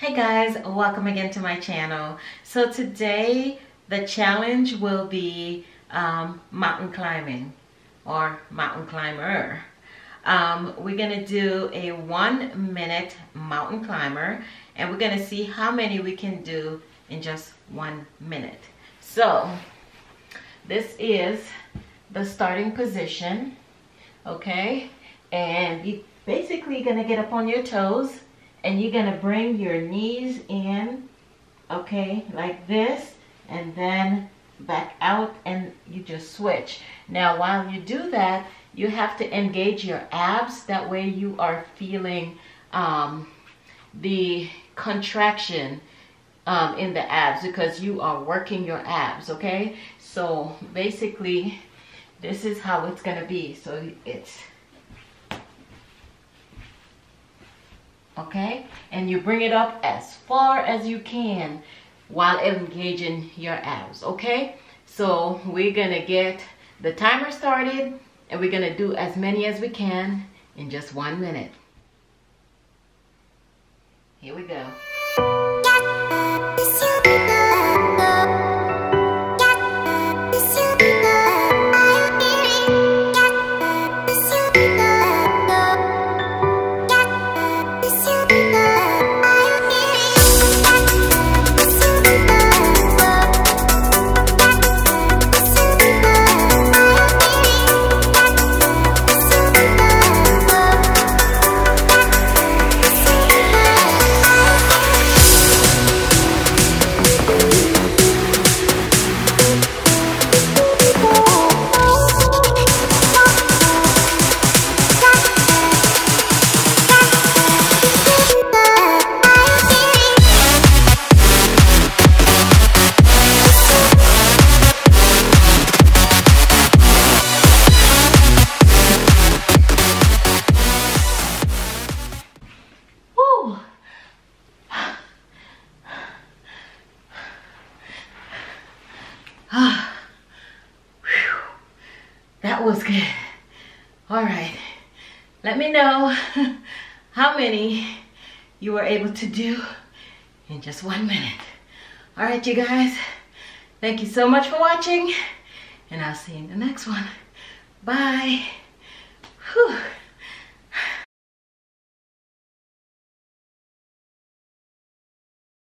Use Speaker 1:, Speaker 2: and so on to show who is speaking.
Speaker 1: Hey guys, welcome again to my channel. So today the challenge will be um, mountain climbing or mountain climber. Um, we're gonna do a one minute mountain climber and we're gonna see how many we can do in just one minute. So this is the starting position, okay? And you're basically gonna get up on your toes and you're gonna bring your knees in okay like this and then back out and you just switch. Now while you do that you have to engage your abs. That way you are feeling um, the contraction um, in the abs because you are working your abs okay? So basically this is how it's gonna be. So it's okay? And you bring it up as far as you can while engaging your abs, okay? So we're gonna get the timer started and we're gonna do as many as we can in just one minute. Here we go. that was good. All right, let me know how many you were able to do in just one minute. All right, you guys, thank you so much for watching and I'll see you in the next one. Bye. Whew.